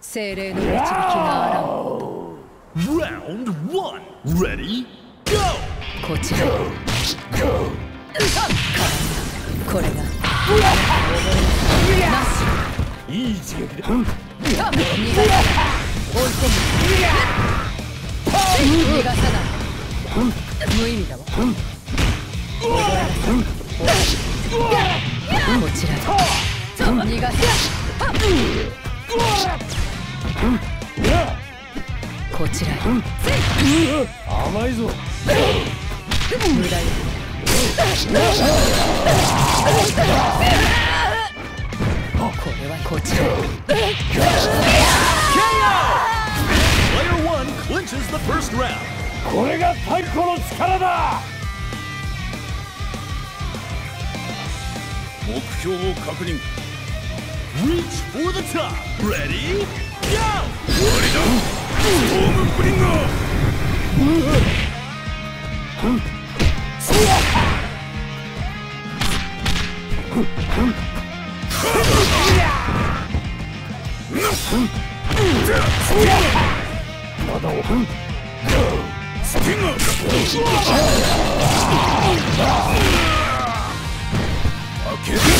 精霊の導きがあらん。Round one. Ready? Go! こちら。へこれが。いい刺激だ。逃がさ追い。込む逃がさない。無意味だわこちらへ逃がさこちらへ甘いぞ。無駄よこれはこちらへ Player one clinches the first round. これが太鼓の力だ目標を確認。Reach for the top. Ready? Go! 終わりだホームプリンガーまだおふんスピンアップ開けて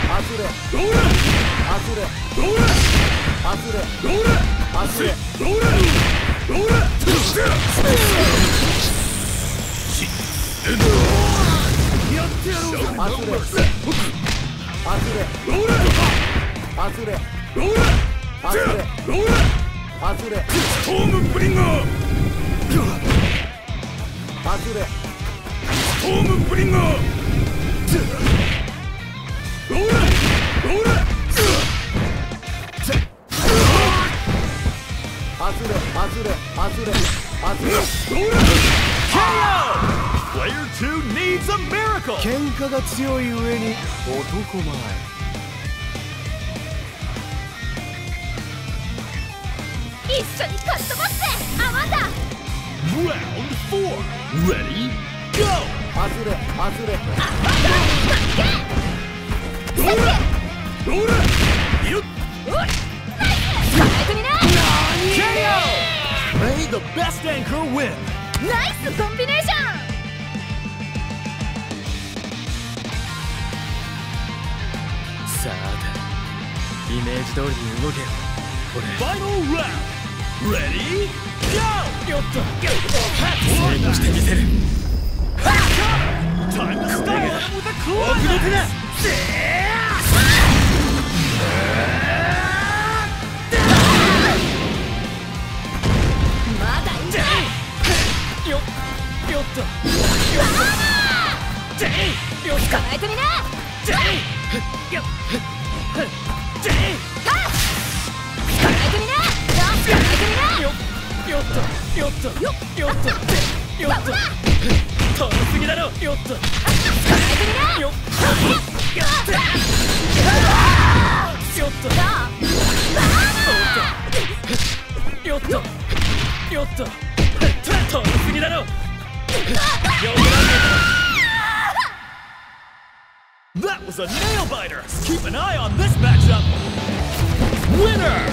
ストームブリンガーどうだ喧嘩が強い上に男前。一緒にかっ飛ばしてアマンダ Round 4 Ready? Go! 外れ外れ。どう best anchor win! ナイスコンビネーションさてイメージ通りに動けよこれ Final round! Ready? Go! よっと成功してみせる Time to them with a 奥 climax! の手だまっと。よっとよっ捕まえてみな。とよっ捕まえてみな。捕まえてみな。よよっとよっとよっとよっと遠すぎだろよっと捕まえてみなよっよっとよっと was a nail biter! Keep an eye on this matchup! Winner!